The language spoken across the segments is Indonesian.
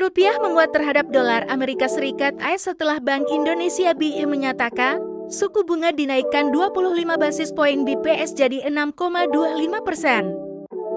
Rupiah menguat terhadap dolar Amerika Serikat AS setelah Bank Indonesia BI menyatakan suku bunga dinaikkan 25 basis poin BPS jadi 6,25 persen.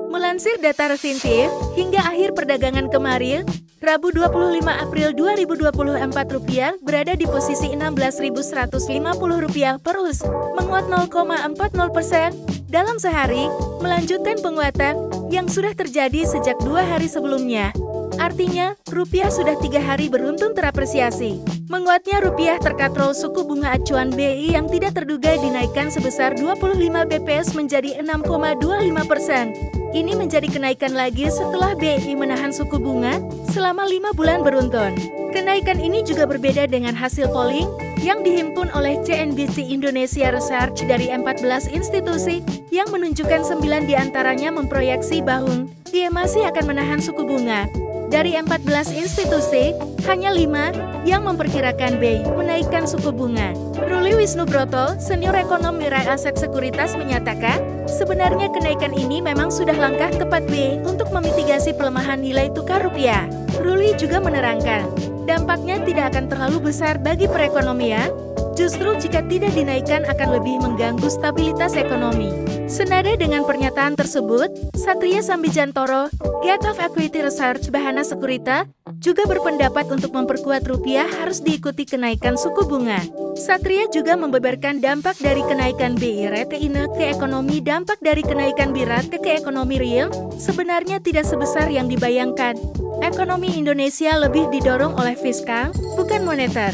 Melansir data Refintif, hingga akhir perdagangan kemarin, Rabu 25 April 2024 rupiah berada di posisi 16.150 rupiah per US, menguat 0,40 persen dalam sehari, melanjutkan penguatan yang sudah terjadi sejak dua hari sebelumnya. Artinya, rupiah sudah tiga hari beruntun terapresiasi. Menguatnya rupiah terkatrol suku bunga acuan BI yang tidak terduga dinaikkan sebesar 25 BPS menjadi 6,25 persen. Ini menjadi kenaikan lagi setelah BI menahan suku bunga selama lima bulan beruntun. Kenaikan ini juga berbeda dengan hasil polling yang dihimpun oleh CNBC Indonesia Research dari 14 institusi yang menunjukkan 9 di antaranya memproyeksi bahwa dia masih akan menahan suku bunga. Dari 14 institusi, hanya 5 yang memperkirakan BI menaikkan suku bunga. Ruli Wisnubroto, senior ekonom Mirai Aset Sekuritas menyatakan, sebenarnya kenaikan ini memang sudah langkah tepat BI untuk memitigasi pelemahan nilai tukar rupiah. Ruli juga menerangkan, dampaknya tidak akan terlalu besar bagi perekonomian, Justru jika tidak dinaikkan akan lebih mengganggu stabilitas ekonomi. Senada dengan pernyataan tersebut, Satria Sambijantoro, Head of Equity Research Bahana Sekurita, juga berpendapat untuk memperkuat rupiah harus diikuti kenaikan suku bunga. Satria juga membeberkan dampak dari kenaikan BI rate INE ke ekonomi dampak dari kenaikan BI rate ke ekonomi real sebenarnya tidak sebesar yang dibayangkan. Ekonomi Indonesia lebih didorong oleh fiskal, bukan moneter.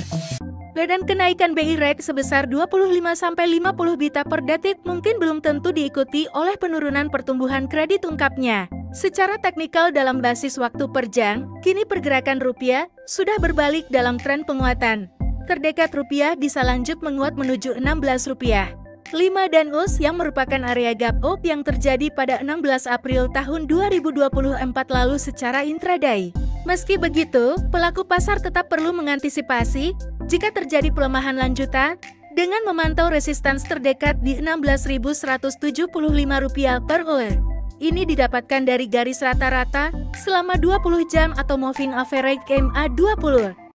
Dan kenaikan BI rate sebesar 25-50 bita per detik mungkin belum tentu diikuti oleh penurunan pertumbuhan kredit ungkapnya. Secara teknikal dalam basis waktu per jam, kini pergerakan rupiah sudah berbalik dalam tren penguatan. Terdekat rupiah bisa lanjut menguat menuju 16 rupiah. 5 dan US yang merupakan area gap up yang terjadi pada 16 April tahun 2024 lalu secara intraday. Meski begitu, pelaku pasar tetap perlu mengantisipasi jika terjadi pelemahan lanjutan dengan memantau resistance terdekat di 16.175 rupiah per OE. Ini didapatkan dari garis rata-rata selama 20 jam atau moving average MA20.